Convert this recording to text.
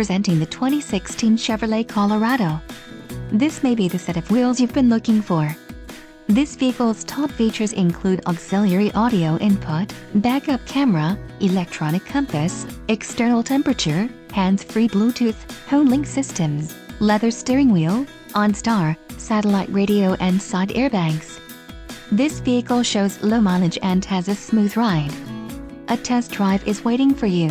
presenting the 2016 Chevrolet Colorado. This may be the set of wheels you've been looking for. This vehicle's top features include auxiliary audio input, backup camera, electronic compass, external temperature, hands-free Bluetooth, HomeLink systems, leather steering wheel, OnStar, satellite radio and side airbags. This vehicle shows low mileage and has a smooth ride. A test drive is waiting for you.